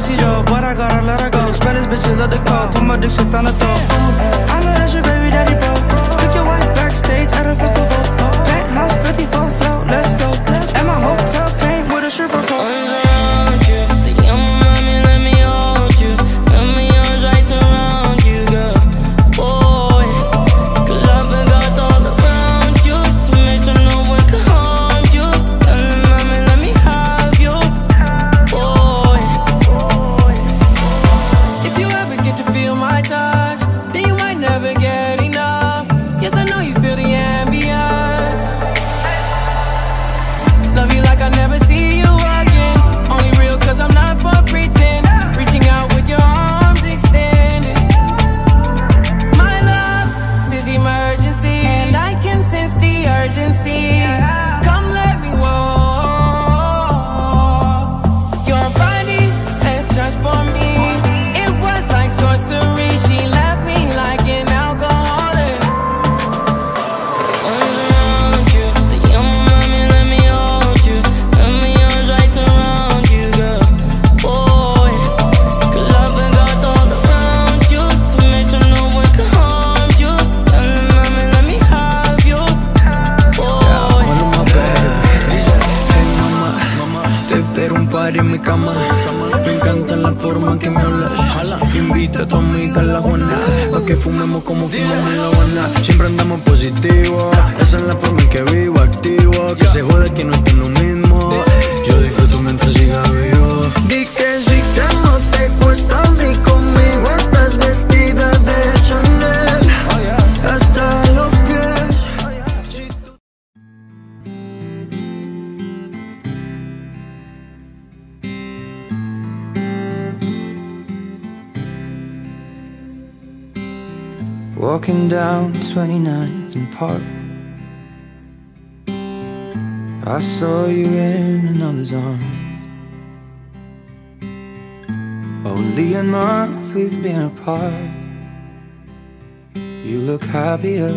see though, but I got a lot of go. Spanish bitches love the call. Put my dick shit on the throat. en mi cama. Me encanta la forma en que me hablas. Invita a tu amiga a la Juana. Pa' que fumemos como fumamos en la Habana. Siempre andamos positivos. Esa es la forma en que vivo, activo. Que se jode que no estoy lo mismo. Walking down 29th and Park. I saw you in another's arms. Only a month we've been apart. You look happier